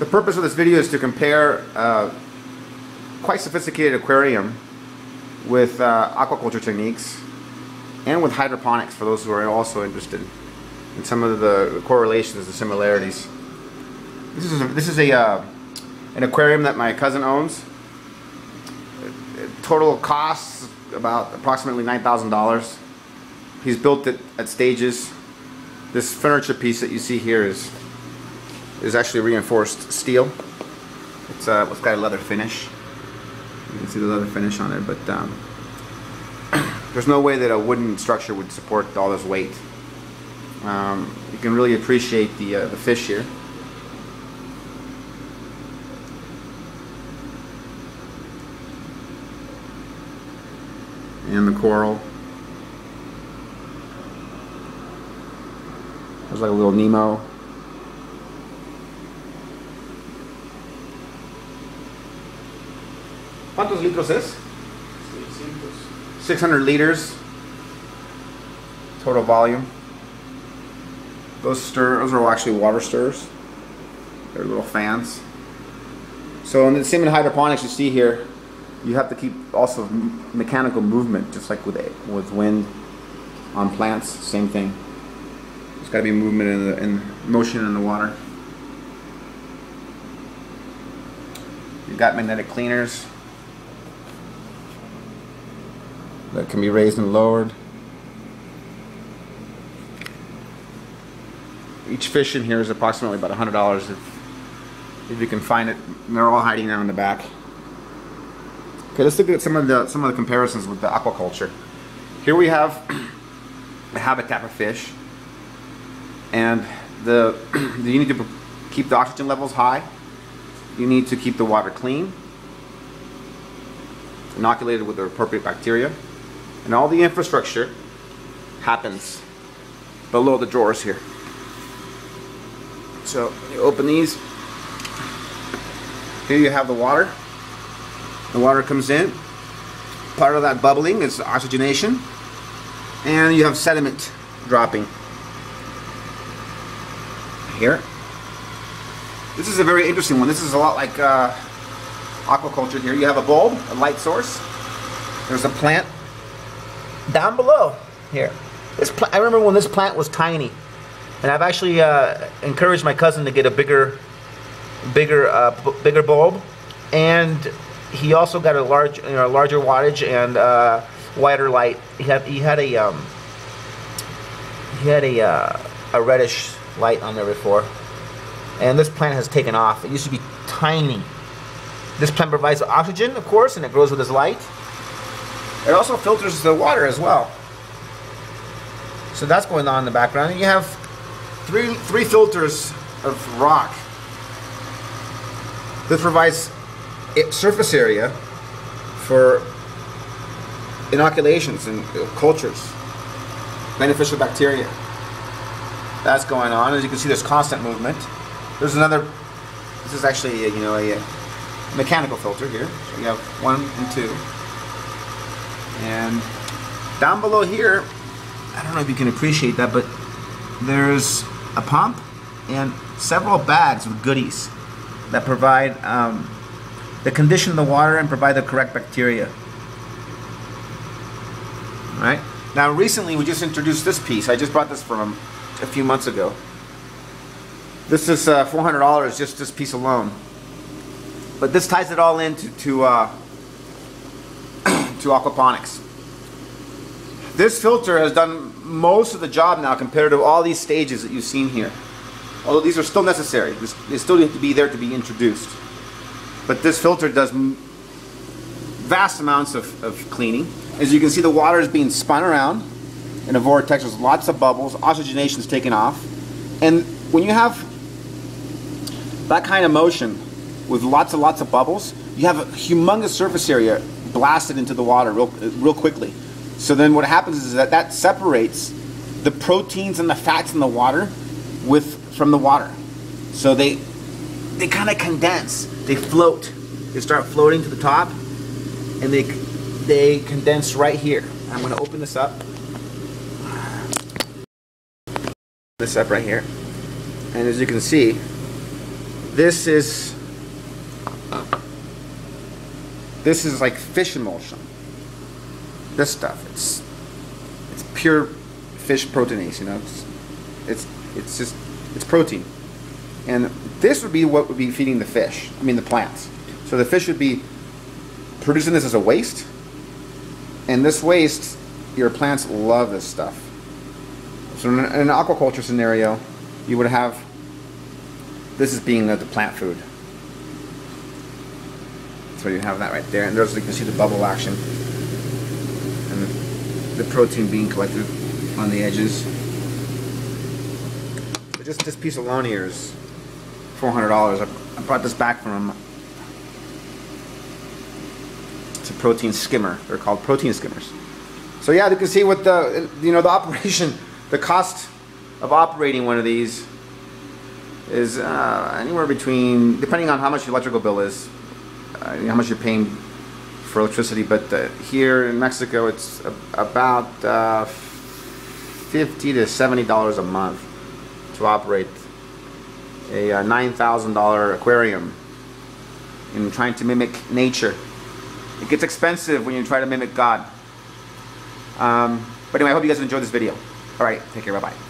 The purpose of this video is to compare uh, quite sophisticated aquarium with uh, aquaculture techniques and with hydroponics for those who are also interested in some of the correlations and similarities. This is a, this is a uh, an aquarium that my cousin owns. Total costs about approximately nine thousand dollars. He's built it at stages. This furniture piece that you see here is is actually reinforced steel. It's uh, it's got a leather finish. You can see the leather finish on it, but um, there's no way that a wooden structure would support all this weight. Um, you can really appreciate the uh, the fish here. And the coral. There's like a little Nemo. ¿Cuántos litros es? 600 liters total volume. Those stir, those are actually water stirrers. They're little fans. So in the same in hydroponics you see here, you have to keep also mechanical movement, just like with with wind on plants. Same thing. There's got to be movement in the in motion in the water. You've got magnetic cleaners that can be raised and lowered. Each fish in here is approximately about $100 if, if you can find it. They're all hiding now in the back. Okay, let's look at some of the some of the comparisons with the aquaculture. Here we have the habitat of fish, and the you need to keep the oxygen levels high. You need to keep the water clean, inoculated with the appropriate bacteria, and all the infrastructure happens below the drawers here. So you open these. Here you have the water. The water comes in. Part of that bubbling is oxygenation. And you have sediment dropping. Here. This is a very interesting one. This is a lot like uh, aquaculture here. You have a bulb, a light source. There's a plant down below here. This I remember when this plant was tiny. And I've actually uh, encouraged my cousin to get a bigger, bigger, uh, bigger bulb. And he also got a large, you know, larger wattage and uh, wider light. He had he had a um, he had a uh, a reddish light on there before, and this plant has taken off. It used to be tiny. This plant provides oxygen, of course, and it grows with this light. It also filters the water as well. So that's going on in the background. And you have three three filters of rock. This provides surface area for inoculations and uh, cultures, beneficial bacteria. That's going on. As you can see, there's constant movement. There's another. This is actually, a, you know, a, a mechanical filter here. So you have one and two. And down below here, I don't know if you can appreciate that, but there's a pump and several bags with goodies that provide um, the condition of the water and provide the correct bacteria. All right. Now, recently we just introduced this piece. I just brought this from a few months ago. This is uh, $400 just this piece alone. But this ties it all into to, uh, to aquaponics. This filter has done most of the job now compared to all these stages that you've seen here. Although these are still necessary. They still need to be there to be introduced. But this filter does vast amounts of, of cleaning. As you can see, the water is being spun around in a vortex. There's lots of bubbles. Oxygenation is taken off. And when you have that kind of motion with lots and lots of bubbles, you have a humongous surface area blasted into the water real, real quickly. So then what happens is that that separates the proteins and the fats in the water with from the water. So they they kind of condense. They float. They start floating to the top, and they they condense right here. I'm going to open this up. This up right here, and as you can see, This is this is like fish emulsion. This stuff, it's it's pure fish proteinase. You know, it's it's it's just it's protein, and this would be what would be feeding the fish. I mean, the plants. So the fish would be producing this as a waste, and this waste, your plants love this stuff. So in an, aquaculture scenario, you would have this is being the, the plant food. So you have that right there, and there's you can see the bubble action and the protein being collected on the edges. But just this piece alone here is four hundred dollars. I, I brought this back from it's a protein skimmer. They're called protein skimmers. So yeah, you can see what the you know the operation, the cost of operating one of these is uh, anywhere between depending on how much your electrical bill is, how much you're paying for electricity. But uh, here in Mexico, it's a, about uh, fifty to seventy dollars a month to operate a uh, nine thousand dollar aquarium. In trying to mimic nature, it gets expensive when you try to mimic God. Um, but anyway, I hope you guys enjoyed this video. All right, take care. Bye bye.